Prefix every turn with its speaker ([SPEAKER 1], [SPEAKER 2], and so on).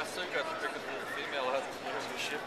[SPEAKER 1] I still got the pictures of the female hasn't given me shit.